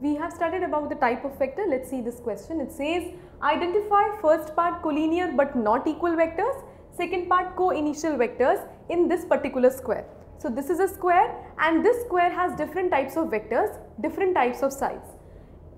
we have studied about the type of vector. Let's see this question. It says identify first part collinear but not equal vectors, second part co-initial vectors in this particular square. So this is a square and this square has different types of vectors, different types of sides.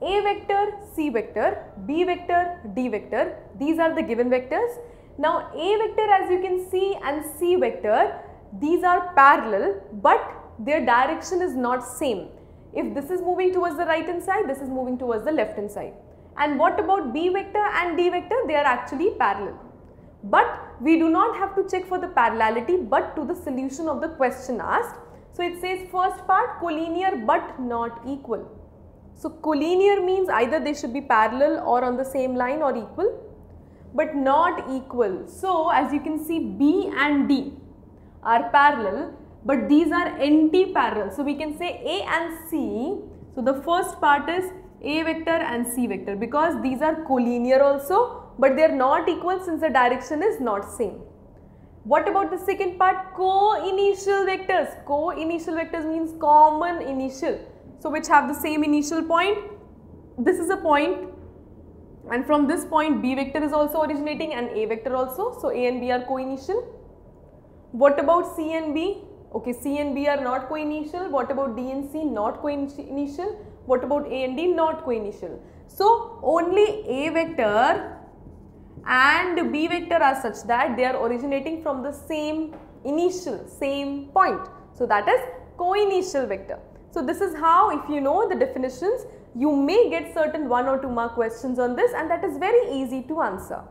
A vector, C vector, B vector, D vector, these are the given vectors. Now A vector as you can see and C vector, these are parallel but their direction is not same. If this is moving towards the right hand side, this is moving towards the left hand side. And what about B vector and D vector? They are actually parallel. But we do not have to check for the parallelity but to the solution of the question asked. So it says first part collinear but not equal. So collinear means either they should be parallel or on the same line or equal but not equal. So as you can see B and D are parallel but these are anti-parallel. So we can say A and C. So the first part is A vector and C vector because these are collinear also but they are not equal since the direction is not same. What about the second part? Co-initial vectors. Co-initial vectors means common initial. So which have the same initial point. This is a point and from this point B vector is also originating and A vector also. So A and B are co-initial. What about C and B? Okay, C and B are not co-initial. What about D and C? Not co-initial. What about A and D? Not co-initial. So, only A vector and B vector are such that they are originating from the same initial, same point. So, that is co-initial vector. So, this is how if you know the definitions, you may get certain one or two mark questions on this and that is very easy to answer.